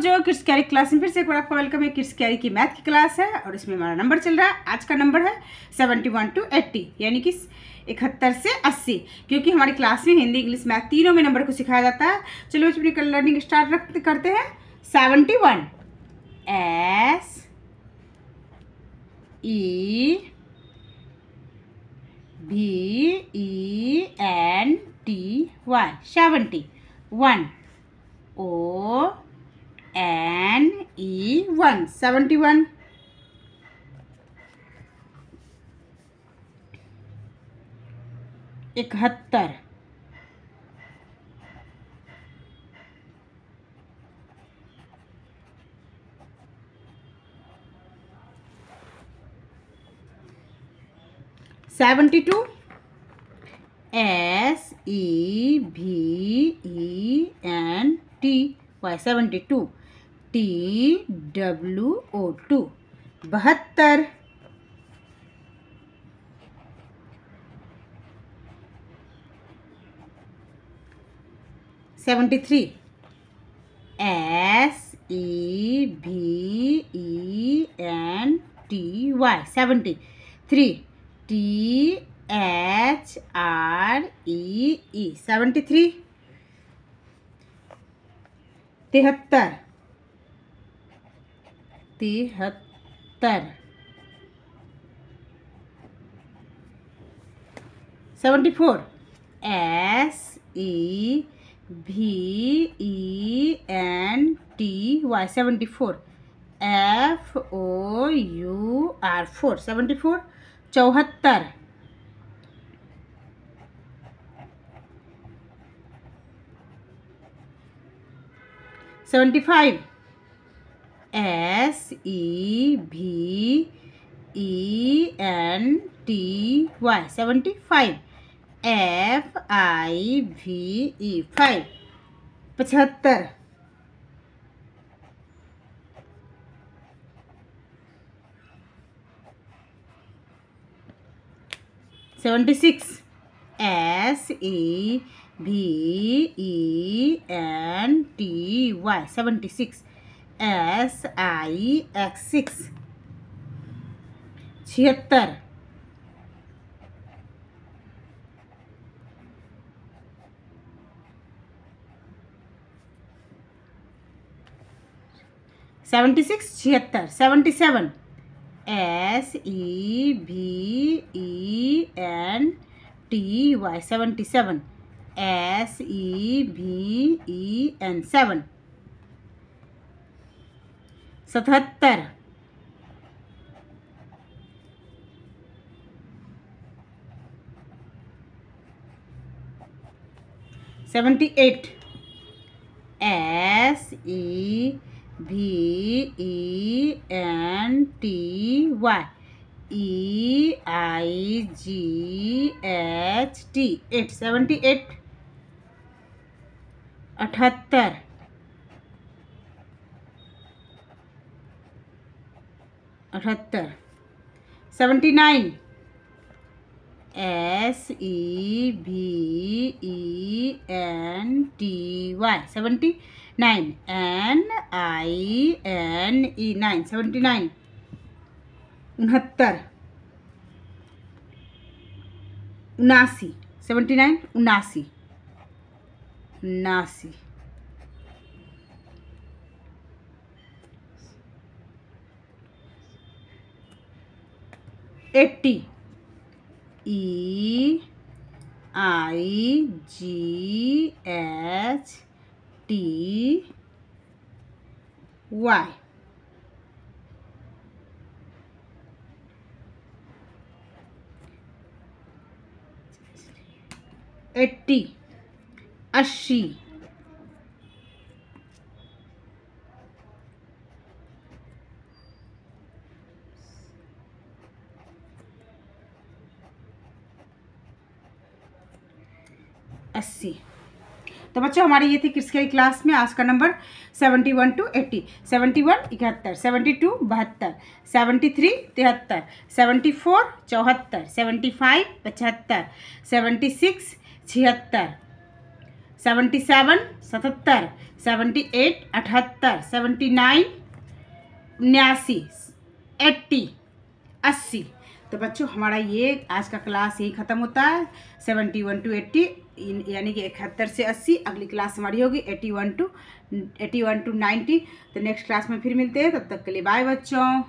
बच्चों kids carry class में फिर से एक बार आपका वेलकम है। किड्स कैरी की मैथ की क्लास है और इसमें हमारा नंबर चल रहा है। आज का नंबर है सेवेंटी वन टू एट्टी यानी कि इकहत्तर से अस्सी, क्योंकि हमारी क्लास में हिंदी इंग्लिश मैथ तीनों में नंबर को सिखाया जाता है। चलो बच्चों अपनी लर्निंग स्टार्ट रख, करते हैं। Seventy one S E V E N T Y seventy one O E one seventy one इकहत्तर. Seventy two S E V E N T Y seventy two T W O two बहत्तर. Seventy three S E V E N T Y seventy three T H R E E seventy three तिहत्तर. तिहत्तर seventy four S E V E N T Y seventy four F O U R four seventy four चौहत्तर seventy five S E V E N T Y seventy five F I V E five पचहत्तर seventy six S E V E N T Y seventy six S I X six छिहत्तर. Seventy six छिहत्तर. Seventy seven S E V E N T Y seventy seven S E V E N seven सतहत्तर। Seventy eight. S, E V E, N, T, Y. E, I, G, H, T. Eight, seventy eight. अठहत्तर। अठहत्तर। Seventy nine. S E V E N T Y seventy nine. N I N E nine seventy nine. उनहत्तर। उनासी। Seventy nine. उनासी। उनासी। Eighty. E I G H T Y eighty. अस्सी। अस्सी तो बच्चों, हमारी ये थी किड्स की क्लास में। आज का number seventy one two eighty seventy one इकहत्तर. सेवेंटी टू बहत्तर. सेवेंटी थ्री तिहत्तर. सेवेंटी फोर चौहत्तर. सेवेंटी फाइव पचहत्तर. सेवेंटी सिक्स छिहत्तर. सेवेंटी सेवन सतहत्तर. सेवेंटी एट अठहत्तर. सेवेंटी नाइन उन्यासी. एट्टी अस्सी. तो बच्चों, हमारा ये आज का क्लास यही ख़त्म होता है। सेवेंटी वन टू एट्टी यानी कि इकहत्तर से अस्सी, अगली क्लास हमारी होगी eighty one two eighty one two ninety तो नेक्स्ट क्लास में फिर मिलते हैं, तब तक के लिए बाय बच्चों।